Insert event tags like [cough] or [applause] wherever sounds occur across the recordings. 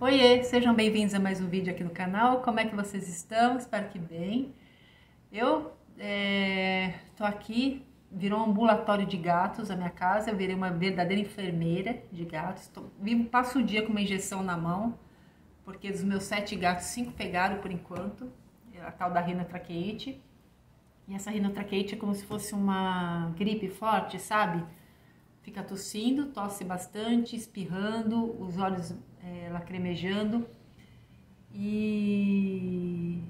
Oiê, sejam bem-vindos a mais um vídeo aqui no canal. Como é que vocês estão? Espero que bem. Eu é, tô aqui, virou um ambulatório de gatos a minha casa. Eu virei uma verdadeira enfermeira de gatos. Tô, vivo, passo o dia com uma injeção na mão, porque dos meus sete gatos, cinco pegaram por enquanto, a tal da rinotraqueite. E essa rinotraqueite é como se fosse uma gripe forte, sabe? Fica tossindo, tosse bastante, espirrando, os olhos é, lacrimejando. E,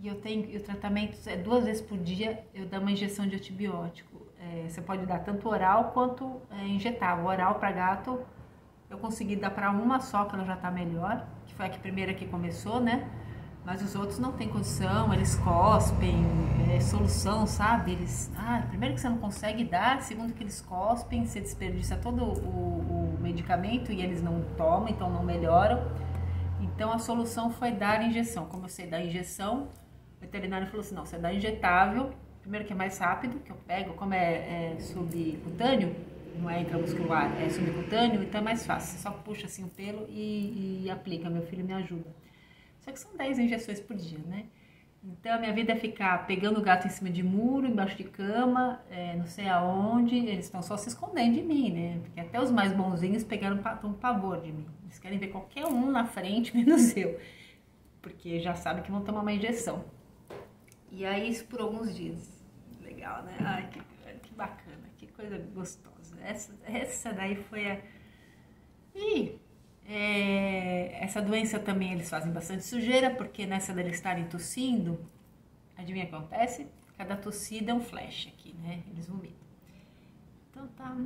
e eu tenho o tratamento é duas vezes por dia eu dou uma injeção de antibiótico. É, você pode dar tanto oral quanto é, injetável. Oral para gato eu consegui dar para uma só que ela já está melhor, que foi a que primeira que começou, né? Mas os outros não tem condição, eles cospem, é solução, sabe? Eles, ah, primeiro que você não consegue dar, segundo que eles cospem, você desperdiça todo o medicamento e eles não tomam, então não melhoram. Então a solução foi dar injeção. Como eu sei dar injeção, o veterinário falou assim: não, você dá injetável, primeiro que é mais rápido, que eu pego, como é, é subcutâneo, não é intramuscular, é subcutâneo, então é mais fácil. Você só puxa assim o pelo e, e aplica. Meu filho me ajuda. Só que são 10 injeções por dia, né? Então a minha vida é ficar pegando o gato em cima de muro, embaixo de cama, é, não sei aonde, eles estão só se escondendo de mim, né? Porque até os mais bonzinhos pegaram um pavor de mim. Eles querem ver qualquer um na frente, [laughs] menos eu. Porque já sabem que vão tomar uma injeção. E aí isso por alguns dias. Legal, né? Ai, que, que bacana, que coisa gostosa. Essa, essa daí foi a. Ih, é, essa doença também eles fazem bastante sujeira, porque nessa deles estarem tossindo, adivinha o que acontece? Cada tossida é um flash aqui, né? Eles vomitam. Então tá,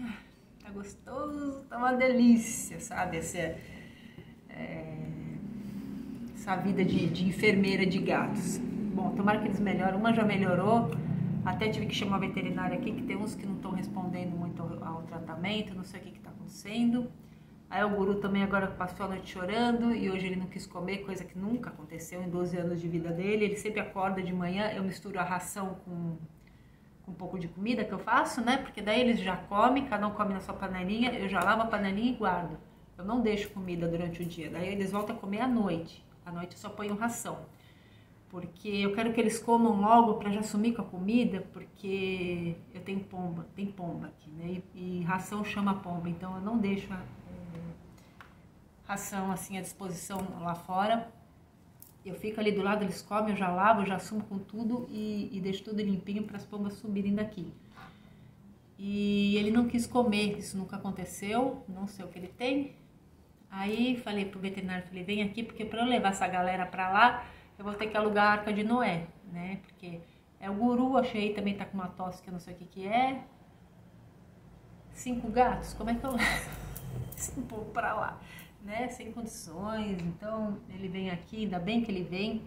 ah, tá gostoso, tá uma delícia, sabe? Essa, é, essa vida de, de enfermeira de gatos. Bom, tomara que eles melhorem. Uma já melhorou, até tive que chamar a veterinária aqui, que tem uns que não estão respondendo muito ao, ao tratamento, não sei o que está acontecendo. Aí o guru também agora passou a noite chorando e hoje ele não quis comer, coisa que nunca aconteceu em 12 anos de vida dele. Ele sempre acorda de manhã, eu misturo a ração com, com um pouco de comida que eu faço, né? Porque daí eles já comem, cada um come na sua panelinha, eu já lavo a panelinha e guardo. Eu não deixo comida durante o dia, daí eles voltam a comer à noite. À noite eu só ponho ração. Porque eu quero que eles comam logo para já sumir com a comida, porque eu tenho pomba, tem pomba aqui, né? E, e ração chama pomba, então eu não deixo ração assim à disposição lá fora. Eu fico ali do lado, eles comem, eu já lavo, eu já assumo com tudo e, e deixo tudo limpinho para as pombas subirem daqui. E ele não quis comer, isso nunca aconteceu, não sei o que ele tem. Aí falei pro veterinário, falei, vem aqui, porque para eu levar essa galera para lá, eu vou ter que alugar a Arca de Noé, né? Porque é o guru, achei, também tá com uma tosse que eu não sei o que que é. Cinco gatos, como é que eu levo [laughs] esse povo para lá? Né, sem condições. Então ele vem aqui, ainda bem que ele vem,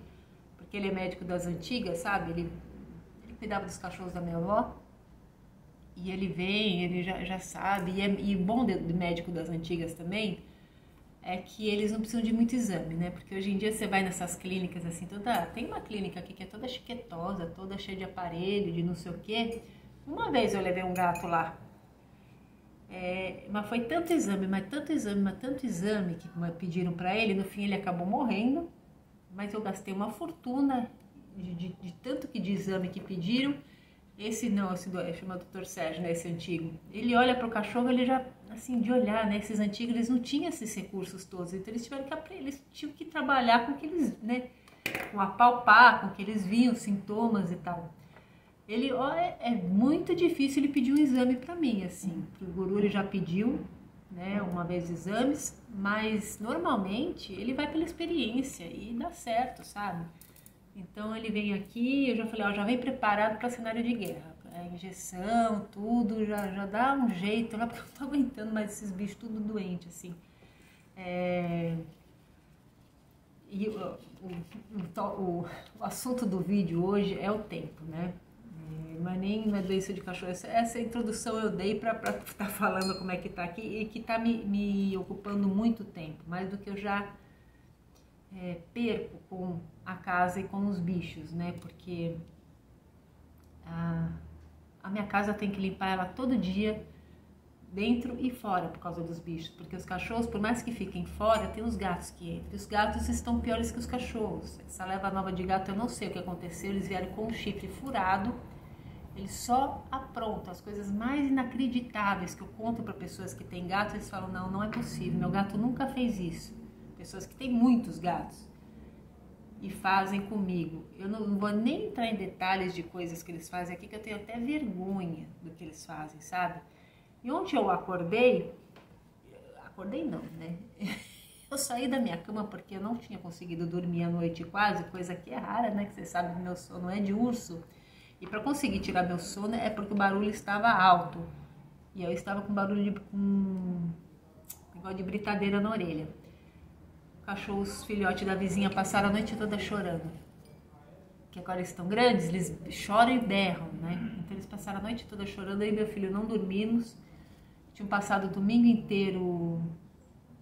porque ele é médico das antigas, sabe? Ele, ele cuidava dos cachorros da minha avó. E ele vem, ele já, já sabe. E, é, e bom de, de médico das antigas também é que eles não precisam de muito exame, né? Porque hoje em dia você vai nessas clínicas assim, toda. Tem uma clínica aqui que é toda chiquetosa, toda cheia de aparelho, de não sei o quê. Uma vez eu levei um gato lá é, mas foi tanto exame, mas tanto exame, mas tanto exame que pediram para ele, no fim ele acabou morrendo, mas eu gastei uma fortuna de, de, de tanto que de exame que pediram. Esse não, esse do, chama Dr. Sérgio, né, esse antigo. Ele olha para o cachorro, ele já, assim, de olhar, né, esses antigos, eles não tinham esses recursos todos, então eles tiveram que eles tinham que trabalhar com que eles, né, com apalpar, com que eles viam sintomas e tal. Ele é, é, muito difícil ele pedir um exame para mim, assim. O guru ele já pediu, né, uma vez exames, mas normalmente ele vai pela experiência e dá certo, sabe? Então ele vem aqui, eu já falei, ó, já vem preparado para cenário de guerra. A injeção, tudo, já, já dá um jeito lá, porque eu não tô aguentando mais esses bichos tudo doente, assim. É... E o, o, o, o assunto do vídeo hoje é o tempo, né? Mas nem uma doença de cachorro. Essa, essa introdução eu dei para estar [laughs] tá falando como é que está aqui e que está me, me, ocupando muito tempo, mais do que eu já é, perco com a casa e com os bichos, né? Porque a, a minha casa tem que limpar ela todo dia, dentro e fora por causa dos bichos, porque os cachorros, por mais que fiquem fora, tem os gatos que entram. Os gatos estão piores que os cachorros. Essa leva nova de gato, eu não sei o que aconteceu, eles vieram com o chifre furado. Eles só aprontam as coisas mais inacreditáveis que eu conto para pessoas que têm gato, eles falam: "Não, não é possível. Meu gato nunca fez isso". Pessoas que têm muitos gatos e fazem comigo. Eu não, não, vou nem entrar em detalhes de coisas que eles fazem aqui, que eu tenho até vergonha do que eles fazem, sabe? E ontem eu acordei, acordei não, né? [laughs] Eu saí da minha cama porque eu não tinha conseguido dormir a noite quase, coisa que é rara, né? Que você sabe que meu sono é de urso. E para conseguir tirar meu sono é porque o barulho estava alto. E eu estava com barulho de com igual de britadeira na orelha cachorros filhotes da vizinha passaram a noite toda chorando. Que agora eles estão grandes, eles choram e berram, né? Então eles passaram a noite toda chorando. Aí meu filho não dormimos. Tinham passado o domingo inteiro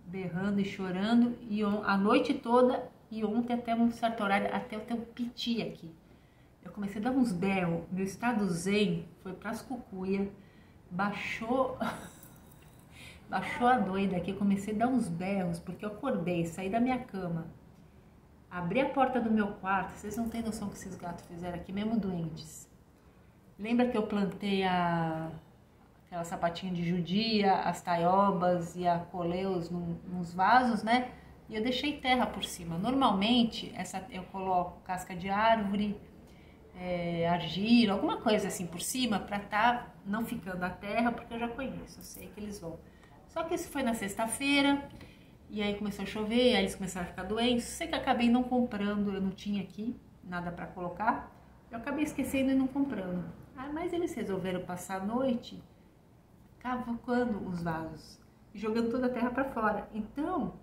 berrando e chorando e a noite toda e ontem até um certo horário até eu ter um piti aqui. Eu comecei a dar uns berros, meu estado zen foi para as cucuia, baixou [laughs] Baixou a doida aqui, comecei a dar uns berros, porque eu acordei, saí da minha cama, abri a porta do meu quarto, vocês não têm noção que esses gatos fizeram aqui, mesmo doentes. Lembra que eu plantei a aquela sapatinha de judia, as taiobas e a coleus num, nos vasos, né? E eu deixei terra por cima. Normalmente, essa eu coloco casca de árvore, é, argila, alguma coisa assim por cima, para tá não ficando a terra, porque eu já conheço, eu sei que eles vão. Só que isso foi na sexta-feira, e aí começou a chover, aí eles começaram a ficar doentes. Sei que acabei não comprando, eu não tinha aqui nada para colocar. Eu acabei esquecendo e não comprando. Ah, mas eles resolveram passar a noite cavocando os vasos e jogando toda a terra para fora. Então,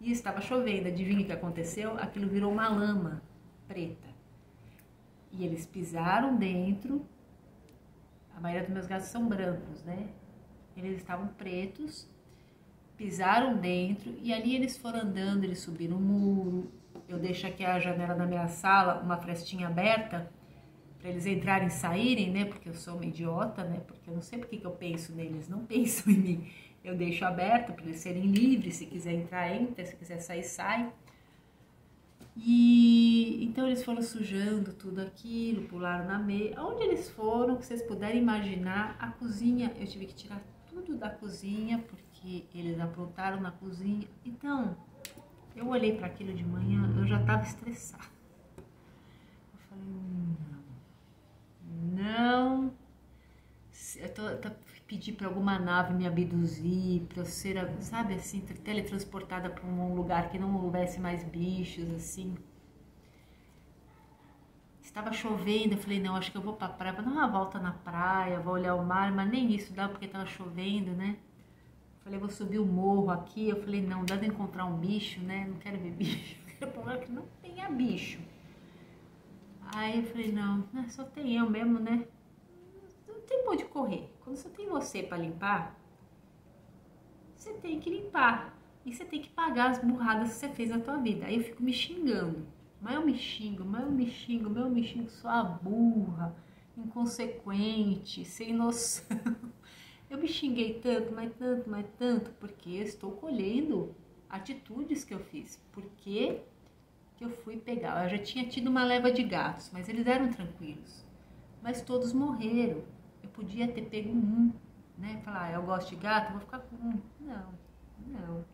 e estava chovendo, adivinha o que aconteceu? Aquilo virou uma lama preta. E eles pisaram dentro. A maioria dos meus gatos são brancos, né? Eles estavam pretos pisaram dentro e ali eles foram andando, eles subiram o muro. Eu deixo aqui a janela da minha sala, uma frestinha aberta, para eles entrarem e saírem, né? Porque eu sou uma idiota, né? Porque eu não sei porque que eu penso neles, não penso em mim. Eu deixo aberto para eles serem livres, se quiser entrar, entra, se quiser sair, sai. E então eles foram sujando tudo aquilo, pularam na meia. Onde eles foram, que vocês puderem imaginar, a cozinha, eu tive que tirar tudo da cozinha, porque que eles aprontaram na cozinha. Então, eu olhei para aquilo de manhã, eu já estava estressada. Eu falei, não, não. Eu tô, tô pedir para alguma nave me abduzir, para eu ser, sabe, assim, teletransportada para um lugar que não houvesse mais bichos, assim. Estava chovendo, eu falei, não, acho que eu vou para a praia, vou dar uma volta na praia, vou olhar o mar, mas nem isso dá porque estava chovendo, né? Falei, vou subir o morro aqui. Eu falei, não, dá de encontrar um bicho, né? Não quero ver [laughs] bicho. Pra lugar que não tenha bicho. Aí eu falei, não, né, só tem eu mesmo, né? Não tem onde correr. Quando só tem você para limpar, você tem que limpar. E você tem que pagar as burradas que você fez na tua vida. Aí eu fico me xingando. Mas eu me xingo, mas eu me xingo, mas eu me xingo, sua burra, inconsequente, sem noção. [laughs] Eu me xinguei tanto, mas tanto, mas tanto, porque eu estou colhendo atitudes que eu fiz. Porque que eu fui pegar. Eu já tinha tido uma leva de gatos, mas eles eram tranquilos. Mas todos morreram. Eu podia ter pego um, né? Falar, ah, eu gosto de gato, vou ficar com um. Não, não.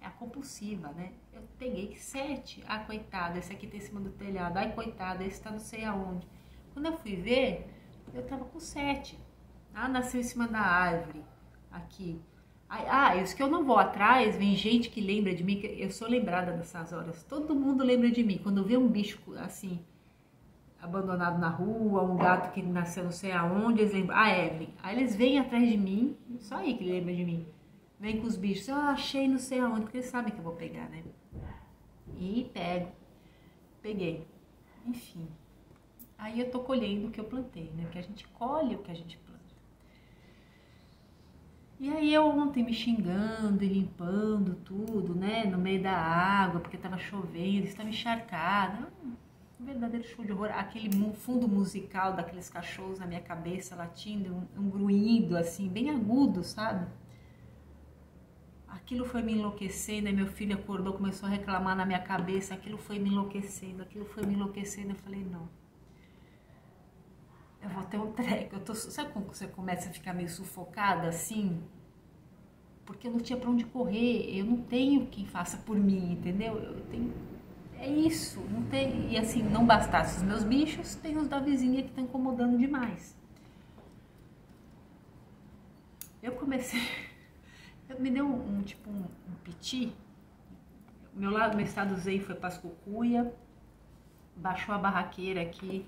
É a compulsiva, né? Eu peguei sete. Ah, coitada, esse aqui tá em cima do telhado. Ai, coitada, esse tá não sei aonde. Quando eu fui ver, eu tava com sete. Ah, nasceu em cima da árvore, aqui. Ah, os que eu não vou atrás, vem gente que lembra de mim, eu sou lembrada nessas horas. Todo mundo lembra de mim. Quando vê um bicho assim, abandonado na rua, um gato que nasceu não sei aonde, eles lembram. Ah, Evelyn. Aí eles vêm atrás de mim, só aí que lembra de mim. Vem com os bichos, ah, achei não sei aonde, porque eles sabem que eu vou pegar, né? E pego. Peguei. Enfim. Aí eu tô colhendo o que eu plantei, né? Porque a gente colhe o que a gente planta. E aí eu ontem me xingando e limpando tudo, né, no meio da água, porque tava chovendo, estava encharcada. Um verdadeiro show de horror. Aquele fundo musical daqueles cachorros na minha cabeça latindo, um, um gruído assim, bem agudo, sabe? aquilo foi me enlouquecendo, aí meu filho acordou, começou a reclamar na minha cabeça, aquilo foi me enlouquecendo, aquilo foi me enlouquecendo, eu falei, não. Eu vou ter um treco, eu tô, sabe quando você começa a ficar meio sufocada assim? Porque eu não tinha para onde correr, eu não tenho quem faça por mim, entendeu? Eu tenho é isso, não tem, e assim, não bastasse os meus bichos, tem os da vizinha que estão incomodando demais. Eu comecei [laughs] me deu um, um tipo um, um piti. Meu lado, meu estado zen foi para as cucuia, baixou a barraqueira aqui.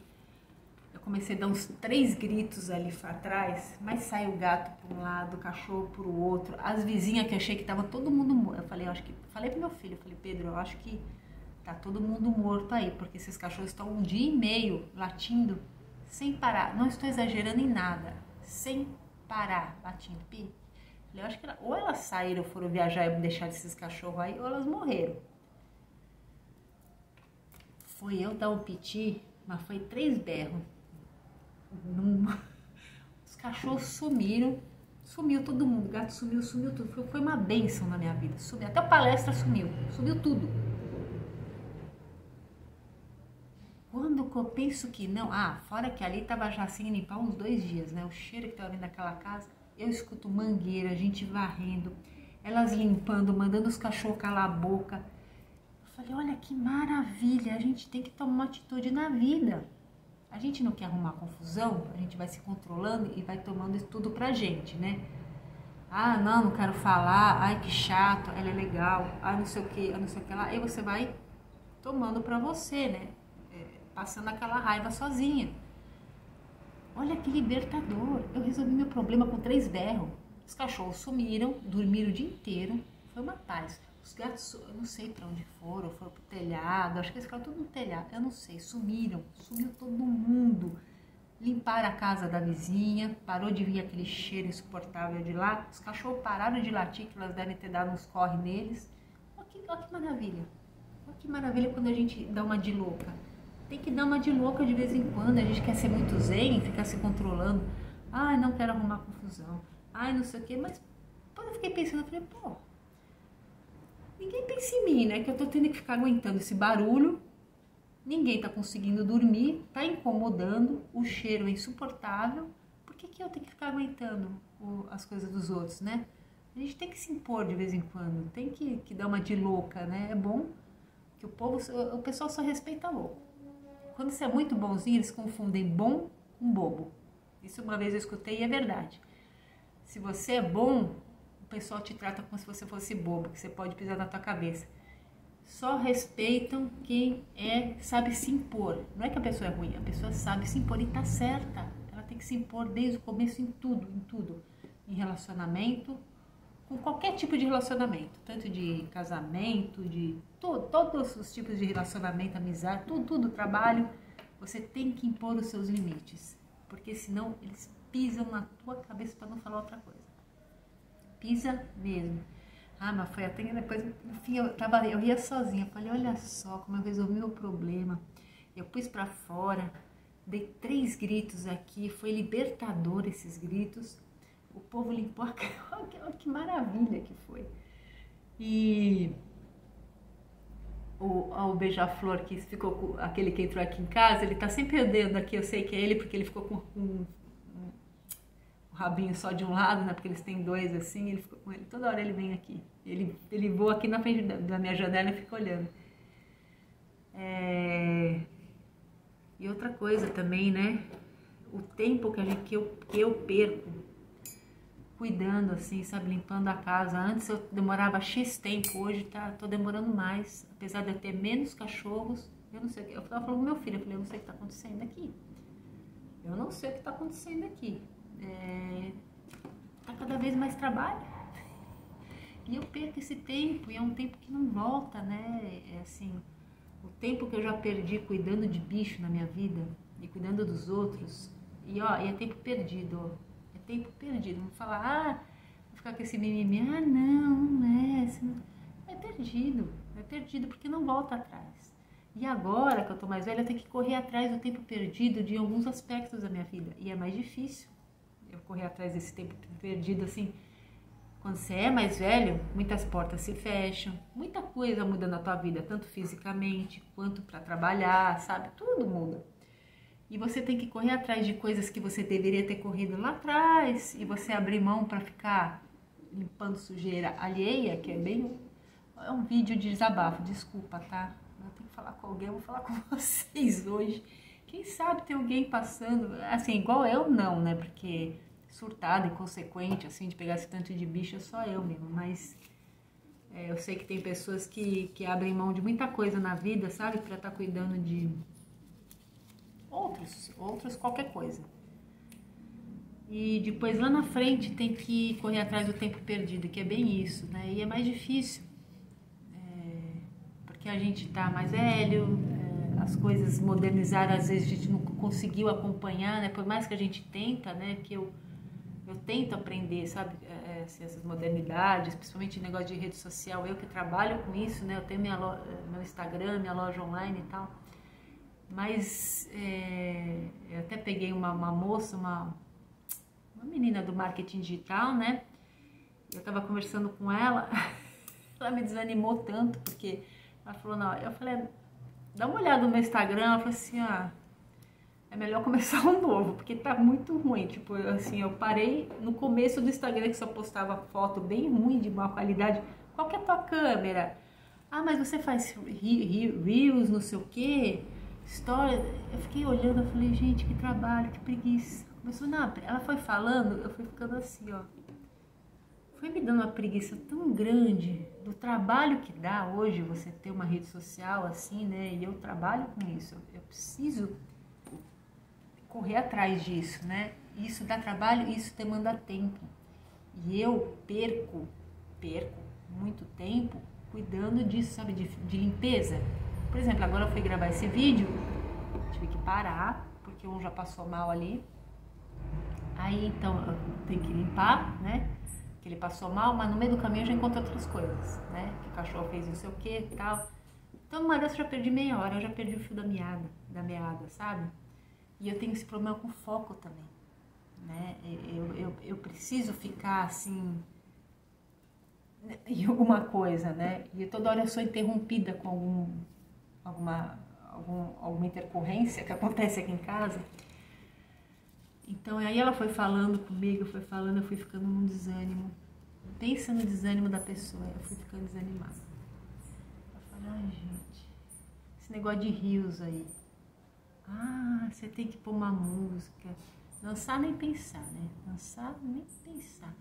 Eu comecei a dar uns três gritos ali atrás, mas saiu o gato para um lado, o cachorro para o outro. As vizinhas que eu achei que tava todo mundo. Eu falei, eu acho que falei pro meu filho, eu falei, Pedro, eu acho que tá todo mundo morto aí, porque esses cachorros estão um dia e meio latindo sem parar. Não estou exagerando em nada, sem parar, latindo. Pi, eu acho que ela, ou elas saíram, foram viajar e deixaram esses cachorros aí, ou elas morreram. Foi eu dar um piti, mas foi três berros. Os cachorros sumiram, sumiu todo mundo, o gato sumiu, sumiu tudo. Foi, uma benção na minha vida. Sumiu, até a palestra sumiu, sumiu tudo. Eu penso que não, ah, fora que ali tava já sem limpar uns dois dias, né? O cheiro que tava vindo daquela casa eu escuto mangueira, a gente varrendo, elas limpando, mandando os cachorros calar a boca. Eu falei, olha que maravilha, a gente tem que tomar uma atitude na vida. A gente não quer arrumar confusão, a gente vai se controlando e vai tomando isso tudo pra gente, né? Ah, não, não quero falar, ai que chato, ela é legal, ah, não sei o que, não sei o que lá. Aí você vai tomando pra você, né? Passando aquela raiva sozinha. Olha que libertador. Eu resolvi meu problema com três berros. Os cachorros sumiram, dormiram o dia inteiro. Foi uma paz. Os gatos, eu não sei para onde foram, foram pro telhado. Acho que eles ficaram tudo no telhado. Eu não sei. Sumiram. Sumiu todo mundo. Limparam a casa da vizinha. Parou de vir aquele cheiro insuportável de lá. Os cachorros pararam de latir, que elas devem ter dado uns corre neles. Olha que, olha que maravilha. Olha que maravilha quando a gente dá uma de louca tem que dar uma de louca de vez em quando. A gente quer ser muito zen, ficar se controlando. Ai, não quero arrumar confusão. Ai, não sei o quê. Mas quando eu fiquei pensando, eu falei, pô, ninguém pensa em mim, né? Que eu tô tendo que ficar aguentando esse barulho. Ninguém tá conseguindo dormir, tá incomodando, o cheiro é insuportável. Por que, que eu tenho que ficar aguentando o, as coisas dos outros, né? A gente tem que se impor de vez em quando, tem que, que dar uma de louca, né? É bom que o povo, o pessoal só respeita louco. Quando você é muito bonzinho, eles confundem bom com bobo. Isso uma vez eu escutei e é verdade. Se você é bom, o pessoal te trata como se você fosse bobo, que você pode pisar na tua cabeça. Só respeitam quem é sabe se impor. Não é que a pessoa é ruim, a pessoa sabe se impor e tá certa. Ela tem que se impor desde o começo em tudo, em tudo. Em relacionamento, com qualquer tipo de relacionamento, tanto de casamento, de todo, todos os tipos de relacionamento, amizade, tudo, tudo, trabalho, você tem que impor os seus limites, porque senão eles pisam na tua cabeça para não falar outra coisa. Pisa mesmo. Ah, mas foi até depois, no fim, eu, tava, eu ria sozinha. Falei, olha só como eu resolvi meu problema. Eu pus para fora, dei três gritos aqui, foi libertador esses gritos. O povo limpou a olha [laughs] que maravilha que foi. E o, o beija-flor que ficou aquele que entrou aqui em casa, ele tá sempre andando aqui, eu sei que é ele porque ele ficou com um, um, um rabinho só de um lado, né? Porque eles têm dois assim, ele ficou com ele, toda hora ele vem aqui. Ele, ele voa aqui na frente da, da minha janela e fica olhando. É... E outra coisa também, né? O tempo que, a gente, que, eu, que eu perco cuidando assim, sabe, limpando a casa. Antes eu demorava X tempo, hoje tá, tô demorando mais, apesar de eu ter menos cachorros. Eu não sei o que. Eu tava falando com meu filho, eu falei, eu não sei o que tá acontecendo aqui. Eu não sei o que tá acontecendo aqui. É, tá cada vez mais trabalho. E eu perco esse tempo, e é um tempo que não volta, né? É assim, o tempo que eu já perdi cuidando de bicho na minha vida e cuidando dos outros. E ó, e é tempo perdido, ó tempo perdido. Não falar, ah, vou ficar com esse mimimi, ah, não, não é. É perdido, é perdido porque não volta atrás. E agora que eu tô mais velha, eu tenho que correr atrás do tempo perdido de alguns aspectos da minha vida. E é mais difícil eu correr atrás desse tempo perdido, assim, Quando você é mais velho, muitas portas se fecham, muita coisa muda na tua vida, tanto fisicamente quanto para trabalhar, sabe? Tudo muda. E você tem que correr atrás de coisas que você deveria ter corrido lá atrás e você abrir mão para ficar limpando sujeira alheia, que é bem é um vídeo de desabafo, desculpa, tá? Eu tenho que falar com alguém, eu vou falar [laughs] com vocês hoje. Quem sabe tem alguém passando, assim, igual eu não, né? Porque surtada, inconsequente, assim, de pegar esse tanto de bicho, é só eu mesmo, mas é, eu sei que tem pessoas que, que abrem mão de muita coisa na vida, sabe? Pra estar tá cuidando de outros, outros qualquer coisa. E depois lá na frente tem que correr atrás do tempo perdido, que é bem isso, né? E é mais difícil, é, porque a gente tá mais velho, é, as coisas modernizaram, às vezes a gente não conseguiu acompanhar, né? Por mais que a gente tenta, né? Que eu eu tento aprender, sabe, é, assim, essas modernidades, principalmente negócio de rede social. Eu que trabalho com isso, né? Eu tenho minha loja, meu Instagram, minha loja online e tal. Mas é, eu até peguei uma, uma moça, uma, uma menina do marketing digital, né? Eu tava conversando com ela, [laughs] ela me desanimou tanto, porque ela falou, não, eu falei, dá uma olhada no meu Instagram, ela falou assim, ah, é melhor [laughs] começar um novo, porque tá muito ruim. Tipo, assim, eu parei no começo do Instagram que só postava foto bem ruim, de má qualidade. Qual que é a tua câmera? Ah, mas você faz reels, não sei o quê, história. Eu fiquei olhando, eu falei, gente, que trabalho, que preguiça. Começou, não, ela foi falando, eu fui ficando assim, ó. Foi me dando uma preguiça tão grande do trabalho que dá hoje você ter uma rede social assim, né? E eu trabalho com isso. Eu preciso correr atrás disso, né? Isso dá trabalho, isso demanda tempo. E eu perco, perco muito tempo cuidando disso, sabe, de, de limpeza. Por exemplo, agora eu fui gravar esse vídeo, tive que parar, porque um já passou mal ali. Aí então eu tenho que limpar, né? Que ele passou mal, mas no meio do caminho eu já encontro outras coisas, né? Que o cachorro fez não sei o que e tal. Então, uma dessas eu já perdi meia hora, eu já perdi o fio da meada, da meada, sabe? E eu tenho esse problema com foco também. Né? Eu, eu, eu preciso ficar assim em alguma coisa, né? E toda hora eu sou interrompida com algum, alguma, algum, alguma intercorrência que acontece aqui em casa. Então aí ela foi falando comigo, foi falando, eu fui ficando num desânimo. Pensa no desânimo da pessoa, eu fui ficando desanimada. Eu falei, ai gente, esse negócio de rios aí. Ah, você tem que pôr uma música. Dançar nem pensar, né? Dançar nem pensar.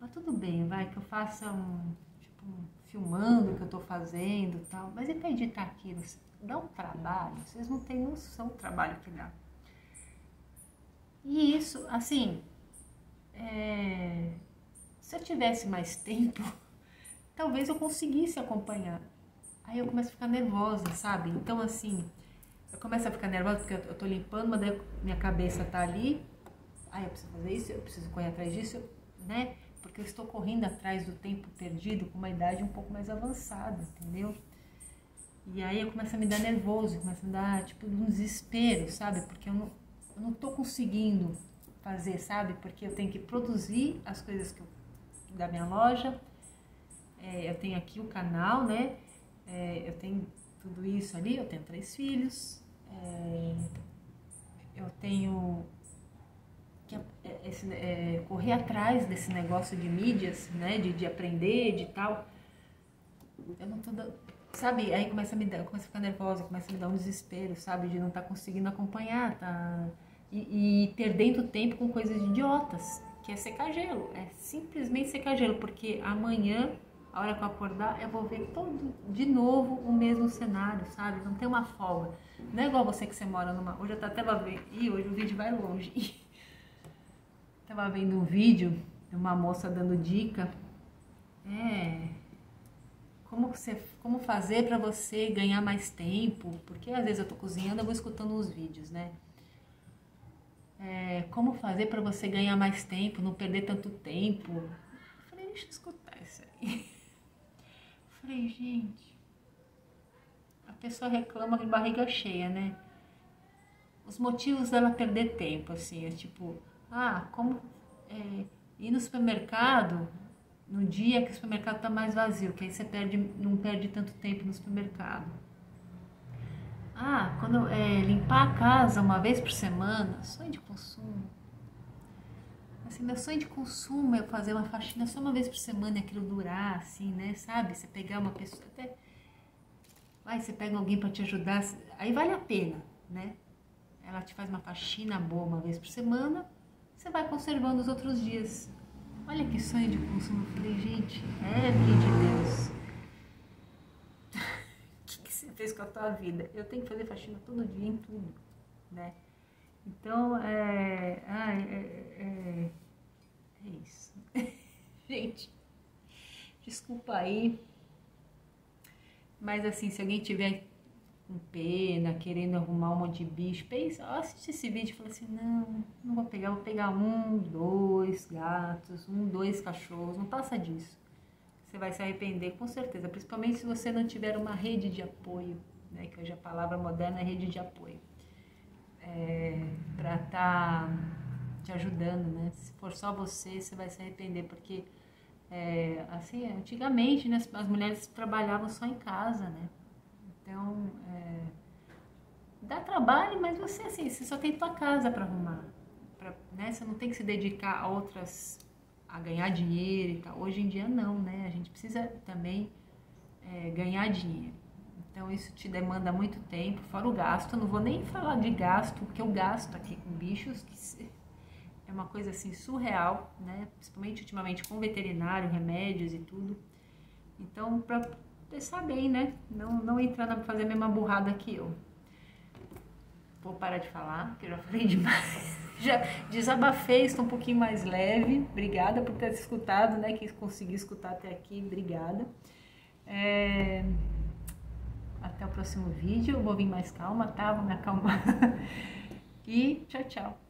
Mas tudo bem, vai que eu faça um, tipo, um, filmando o que eu tô fazendo e tal. Mas e pra editar aquilo? Dá um trabalho, vocês não têm noção do trabalho que dá. E isso, assim, é... se eu tivesse mais tempo, [laughs] talvez eu conseguisse acompanhar. Aí eu começo a ficar nervosa, sabe? Então, assim, eu começo a ficar nervosa porque eu tô limpando, mas minha cabeça tá ali. Aí eu preciso fazer isso, eu preciso correr atrás disso, né? Porque eu estou correndo atrás do tempo perdido com uma idade um pouco mais avançada, entendeu? E aí eu começo a me dar nervoso, começo a me dar tipo um desespero, sabe? Porque eu não, eu não tô conseguindo fazer, sabe? Porque eu tenho que produzir as coisas que eu, da minha loja. É, eu tenho aqui o canal, né? É, eu tenho tudo isso ali, eu tenho três filhos, é, eu tenho que é, esse, é, correr atrás desse negócio de mídias, né, de, de aprender, de tal. Eu não tô dando, sabe? Aí começa a me dar, começa a ficar nervosa, começa a me dar um desespero, sabe, de não estar tá conseguindo acompanhar, tá? E, e perdendo tempo com coisas idiotas, que é secar gelo, é simplesmente secar gelo, porque amanhã a hora que eu acordar, eu vou ver todo de novo o mesmo cenário, sabe? Não tem uma folga. Não é igual você que você mora numa. Hoje eu até vendo. Ih, hoje o vídeo vai longe. [laughs] Tava vendo um vídeo de uma moça dando dica. É. Como, você, como fazer para você ganhar mais tempo? Porque às vezes eu tô cozinhando, eu vou escutando os vídeos, né? É, como fazer para você ganhar mais tempo, não perder tanto tempo? Eu falei, deixa eu escutar isso aí. [laughs] falei, gente, a pessoa reclama de barriga cheia, né? Os motivos dela perder tempo, assim, é tipo, ah, como é, ir no supermercado no dia que o supermercado está mais vazio, que aí você perde, não perde tanto tempo no supermercado. Ah, quando é, limpar a casa uma vez por semana, sonho de consumo. Assim, meu sonho de consumo é fazer uma faxina só uma vez por semana e aquilo durar, assim, né? Sabe? Você pegar uma pessoa, até. Vai, você pega alguém para te ajudar, aí vale a pena, né? Ela te faz uma faxina boa uma vez por semana, você vai conservando os outros dias. Olha que sonho de consumo. Eu falei, gente, é filho de Deus. O [laughs] que, que você fez com a tua vida? Eu tenho que fazer faxina todo dia em tudo, né? Então, é, ah, é, é, é isso. [laughs] Gente, desculpa aí. Mas assim, se alguém tiver com pena, querendo arrumar um monte de bicho, pensa, assiste esse vídeo e fala assim, não, não vou pegar, vou pegar um, dois gatos, um, dois cachorros, não passa disso. Você vai se arrepender com certeza, principalmente se você não tiver uma rede de apoio, né, que hoje a palavra moderna é rede de apoio é, para estar tá te ajudando, né? Se for só você, você vai se arrepender, porque é, assim, antigamente né, as mulheres trabalhavam só em casa, né? Então, é, dá trabalho, mas você assim, você só tem tua casa para arrumar, pra, né? Você não tem que se dedicar a outras, a ganhar dinheiro e tal. Hoje em dia não, né? A gente precisa também é, ganhar dinheiro. Então isso te demanda muito tempo, fora o gasto. Eu não vou nem falar de gasto, porque eu gasto aqui com bichos, que é uma coisa assim surreal, né? Principalmente ultimamente com veterinário, remédios e tudo. Então, para pensar bem, né? Não, não entrar na fazer a mesma burrada que eu. Vou parar de falar, porque eu já falei [laughs] demais. Já desabafei, estou um pouquinho mais leve. Obrigada por ter escutado, né? Que consegui escutar até aqui. Obrigada. É... Até o próximo vídeo. Eu vou vir mais calma, tá? Vou me acalmar. [laughs] E tchau, tchau.